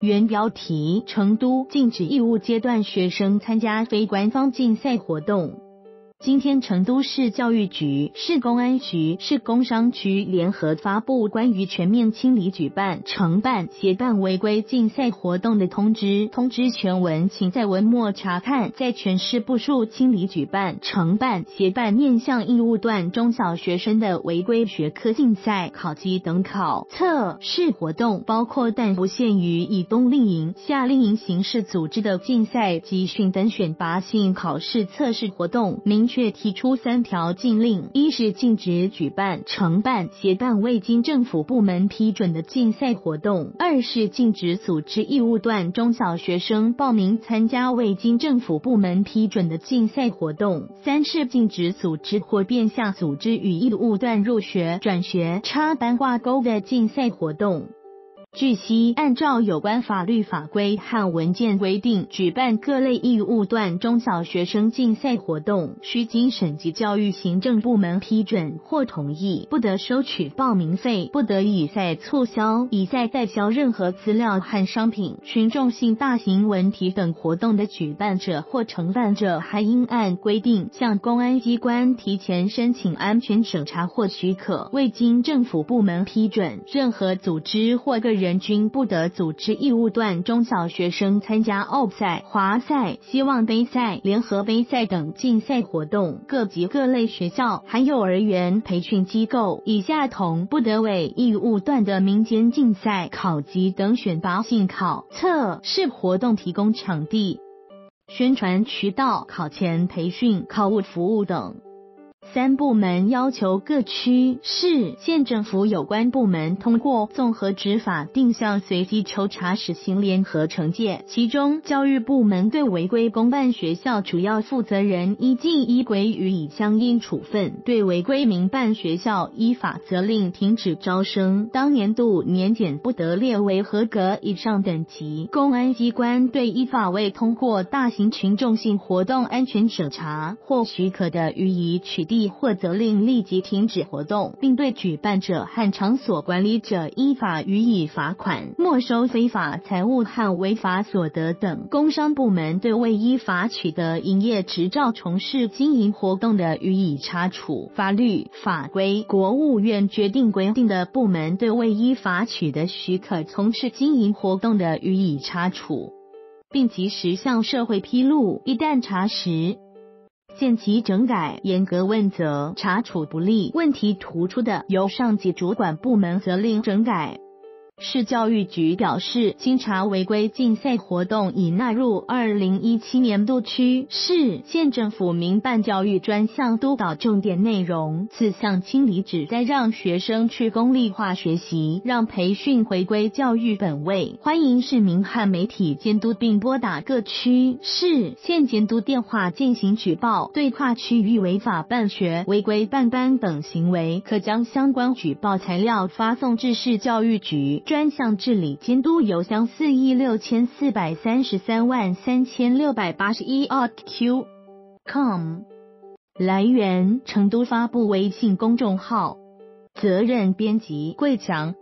原标题：成都禁止义务阶段学生参加非官方竞赛活动。今天，成都市教育局、市公安局、市工商局联合发布关于全面清理举办、承办、协办违规竞赛活动的通知。通知全文，请在文末查看。在全市部署清理举办、承办、协办面向义务段中小学生的违规学科竞赛、考级等考测试活动，包括但不限于以冬令营、夏令营形式组织的竞赛、集训等选拔性考试测试活动。明却提出三条禁令：一是禁止举办、承办、协办未经政府部门批准的竞赛活动；二是禁止组织义务段中小学生报名参加未经政府部门批准的竞赛活动；三是禁止组织或变相组织与义务段入学、转学、插班挂钩的竞赛活动。据悉，按照有关法律法规和文件规定，举办各类义务段中小学生竞赛活动，需经省级教育行政部门批准或同意，不得收取报名费，不得以赛促销、以赛代销任何资料和商品。群众性大型文体等活动的举办者或承办者，还应按规定向公安机关提前申请安全审查或许可。未经政府部门批准，任何组织或个人。人均不得组织义务段中小学生参加奥赛、华赛、希望杯赛、联合杯赛等竞赛活动。各级各类学校含幼儿园培训机构以下同不得为义务段的民间竞赛、考级等选拔性考测试活动提供场地、宣传渠道、考前培训、考务服务等。三部门要求各区、市、县政府有关部门通过综合执法定向随机抽查实行联合惩戒。其中，教育部门对违规公办学校主要负责人依纪依规予以相应处分；对违规民办学校依法责令停止招生，当年度年检不得列为合格以上等级。公安机关对依法未通过大型群众性活动安全审查或许可的，予以取缔。或责令立即停止活动，并对举办者和场所管理者依法予以罚款、没收非法财物和违法所得等。工商部门对未依法取得营业执照从事经营活动的予以查处。法律法规、国务院决定规定的部门对未依法取得许可从事经营活动的予以查处，并及时向社会披露。一旦查实，限期整改，严格问责，查处不力、问题突出的，由上级主管部门责令整改。市教育局表示，经查违规竞赛活动已纳入二零一七年度区、市、县政府民办教育专项督导重点内容。此项清理旨在让学生去功利化学习，让培训回归教育本位。欢迎市民和媒体监督，并拨打各区、市、县监督电话进行举报。对跨区域违法办学、违规办班等行为，可将相关举报材料发送至市教育局。专项治理监督邮箱四亿六千四百三十三万三千六百八十一 q com 来源：成都发布微信公众号，责任编辑：桂强。